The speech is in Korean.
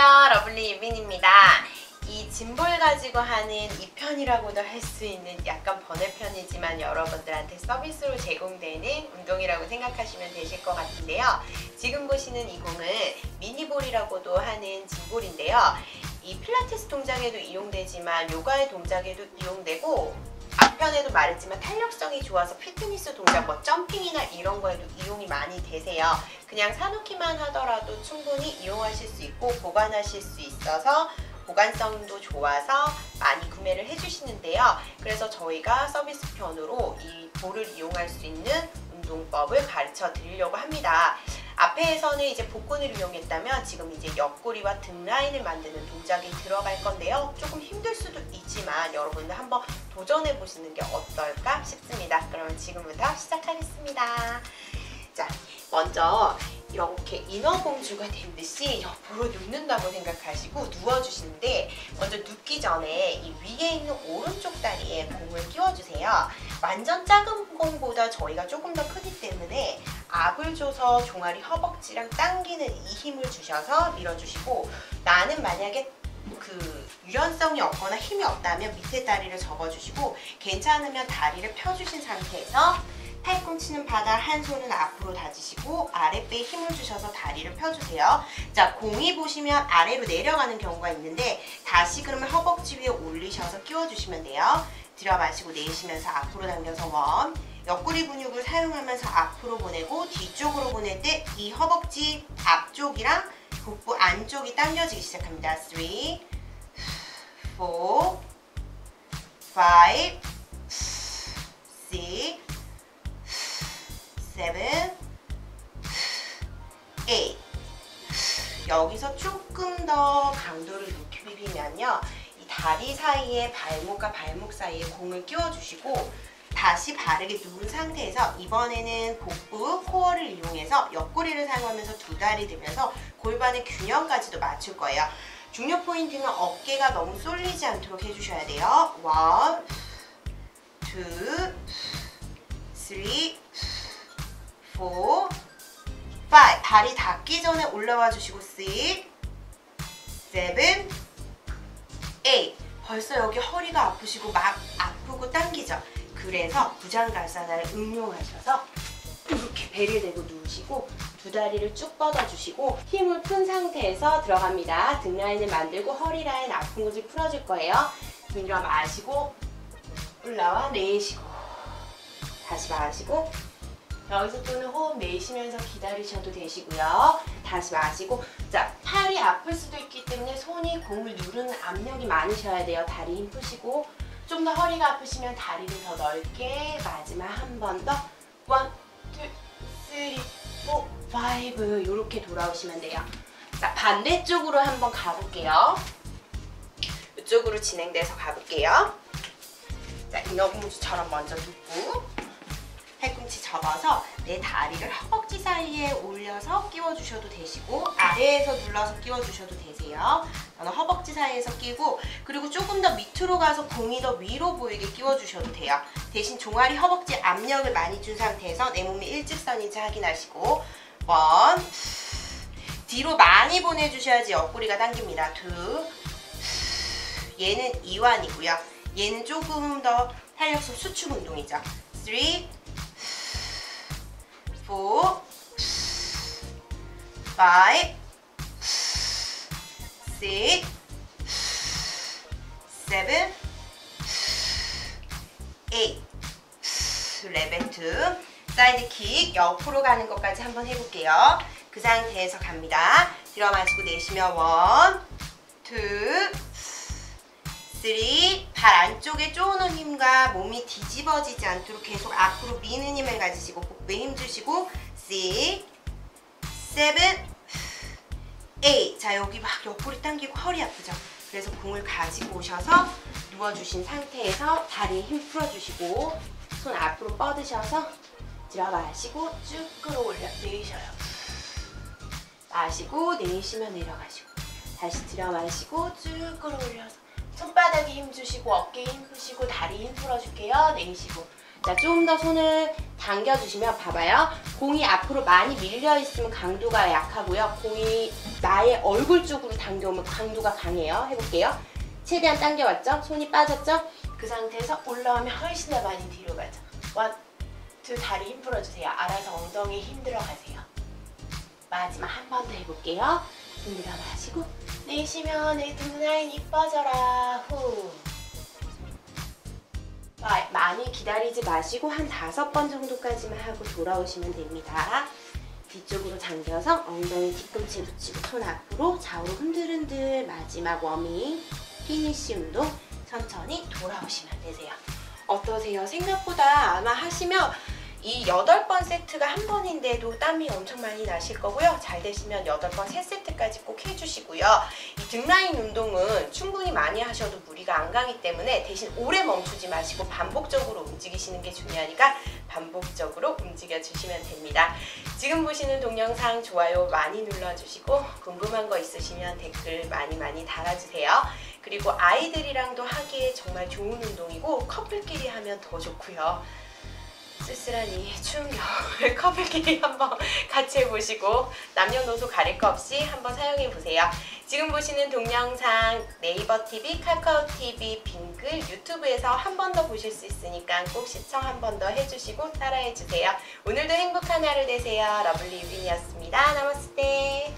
안녕하세요 lovely 유빈입니다. 이 짐볼 가지고 하는 이 편이라고도 할 수 있는 약간 번외편이지만 여러분들한테 서비스로 제공되는 운동이라고 생각하시면 되실 것 같은데요. 지금 보시는 이 공은 미니볼이라고도 하는 짐볼인데요. 이 필라테스 동작에도 이용되지만 요가의 동작에도 이용되고 앞편에도 말했지만 탄력성이 좋아서 피트니스 동작 뭐 jumping이나 이런 거에도 이용이 많이 되세요. 그냥 사놓기만 하더라도 충분히 이용 하실 수 있고 보관하실 수 있어서 보관성도 좋아서 많이 구매를 해주시는데요. 그래서 저희가 서비스편으로 이 볼을 이용할 수 있는 운동법을 가르쳐 드리려고 합니다. 앞에서는 이제 복근을 이용했다면 지금 이제 옆구리와 등 라인을 만드는 동작이 들어갈 건데요. 조금 힘들 수도 있지만 여러분들 한번 도전해 보시는 게 어떨까 싶습니다. 그러면 지금부터 시작하겠습니다. 자, 먼저 이렇게 인어공주가 된 듯이 옆으로 눕는다고 생각하시고 누워주시는데 먼저 눕기 전에 이 위에 있는 오른쪽 다리에 공을 끼워주세요. 완전 작은 공보다 저희가 조금 더 크기 때문에 압을 줘서 종아리 허벅지랑 당기는 이 힘을 주셔서 밀어주시고 나는 만약에 그 유연성이 없거나 힘이 없다면 밑에 다리를 접어주시고 괜찮으면 다리를 펴주신 상태에서 팔꿈치는 바닥, 한 손은 앞으로 다지시고 아랫배에 힘을 주셔서 다리를 펴주세요. 자, 공이 보시면 아래로 내려가는 경우가 있는데 다시 그러면 허벅지 위에 올리셔서 끼워주시면 돼요. 들여 마시고 내쉬면서 앞으로 당겨서 원. 옆구리 근육을 사용하면서 앞으로 보내고 뒤쪽으로 보낼 때 이 허벅지 앞쪽이랑 복부 안쪽이 당겨지기 시작합니다. 3, 4, 5, 6, 7, 8 여기서 조금 더 강도를 높이면요 이 다리 사이에 발목과 발목 사이에 공을 끼워주시고 다시 바르게 누운 상태에서 이번에는 복부, 코어를 이용해서 옆구리를 사용하면서 두 다리 들면서 골반의 균형까지도 맞출 거예요. 중요 포인트는 어깨가 너무 쏠리지 않도록 해주셔야 돼요. 원, two, three, 4, 5 다리 닿기 전에 올라와 주시고 6, 7, 8 벌써 여기 허리가 아프시고 막 아프고 당기죠? 그래서 부장가사나를 응용하셔서 이렇게 배를 대고 누우시고 두 다리를 쭉 뻗어주시고 힘을 푼 상태에서 들어갑니다. 등 라인을 만들고 허리 라인 아픈 곳을 풀어줄 거예요. 들어 마시고 올라와 내쉬고 다시 마시고 여기서 또는 호흡 내쉬면서 기다리셔도 되시고요. 다시 마시고 자 팔이 아플 수도 있기 때문에 손이 공을 누르는 압력이 많으셔야 돼요. 다리 힘 푸시고 좀 더 허리가 아프시면 다리를 더 넓게 마지막 한 번 더 one, two, three, four, five 이렇게 돌아오시면 돼요. 자 반대쪽으로 한번 가볼게요. 이쪽으로 진행돼서 가볼게요. 자 인어공주처럼 먼저 눕고 팔꿈치 접어서 내 다리를 허벅지 사이에 올려서 끼워주셔도 되시고 아래에서 눌러서 끼워주셔도 되세요. 저는 허벅지 사이에서 끼고 그리고 조금 더 밑으로 가서 공이 더 위로 보이게 끼워주셔도 돼요. 대신 종아리 허벅지 압력을 많이 준 상태에서 내 몸이 일직선인지 확인하시고 one 뒤로 많이 보내주셔야지 옆구리가 당깁니다. two 얘는 이완이고요. 얘는 조금 더 탄력성 수축 운동이죠. 3 four, 2 side kick 옆으로 가는 것까지 한번 해볼게요. 그 상태에서 갑니다. 들어 마시고 내쉬면 one, two, three 발 안쪽에 쪼는 힘과 몸이 뒤집어지지 않도록 계속 앞으로 미는 힘을 가지시고 복부에 힘 주시고 6, 7, 8 자 여기 막 옆구리 당기고 허리 아프죠? 그래서 공을 가지고 오셔서 누워주신 상태에서 다리에 힘 풀어주시고 손 앞으로 뻗으셔서 들어 마시고 쭉 끌어올려 내쉬어요 마시고 내쉬면 내려가시고 다시 들어 마시고 쭉 끌어올려서 손바닥에 힘 주시고 어깨에 힘 푸시고 다리 힘 풀어줄게요. 내쉬고 자, 좀더 손을 당겨주시면 봐봐요. 공이 앞으로 많이 밀려 있으면 강도가 약하고요. 공이 나의 얼굴 쪽으로 당겨오면 강도가 강해요. 해볼게요. 최대한 당겨왔죠? 손이 빠졌죠? 그 상태에서 올라오면 훨씬 더 많이 뒤로 가죠. one, two, 다리 힘 풀어주세요. 알아서 엉덩이 힘 들어가세요. 마지막 한 번 더 해볼게요. 숨 들어 마시고 내쉬면 내 등 라인 이뻐져라. 후. 마- 많이 기다리지 마시고 한 다섯 번 정도까지만 하고 돌아오시면 됩니다. 뒤쪽으로 당겨서 엉덩이 뒤꿈치 붙이고 손 앞으로 좌우로 흔들흔들 마지막 warming finish 운동 천천히 돌아오시면 되세요. 어떠세요? 생각보다 아마 하시면 이 8번 세트가 한 번인데도 땀이 엄청 많이 나실 거고요. 잘 되시면 8번 3세트까지 꼭 해주시고요. 이 등라인 운동은 충분히 많이 하셔도 무리가 안 가기 때문에 대신 오래 멈추지 마시고 반복적으로 움직이시는 게 중요하니까 반복적으로 움직여 주시면 됩니다. 지금 보시는 동영상 좋아요 많이 눌러주시고 궁금한 거 있으시면 댓글 많이 많이 달아주세요. 그리고 아이들이랑도 하기에 정말 좋은 운동이고 커플끼리 하면 더 좋고요. 쓸쓸하니 추운 겨울 커플끼리 한번 같이 해보시고 남녀노소 가릴 거 없이 한번 사용해 보세요. 지금 보시는 동영상 네이버 TV, 카카오 TV, 빙글, 유튜브에서 한 번 더 보실 수 있으니까 꼭 시청 한 번 더 해주시고 따라해 주세요. 오늘도 행복한 하루 되세요. lovely 유빈이었습니다. 나마스테.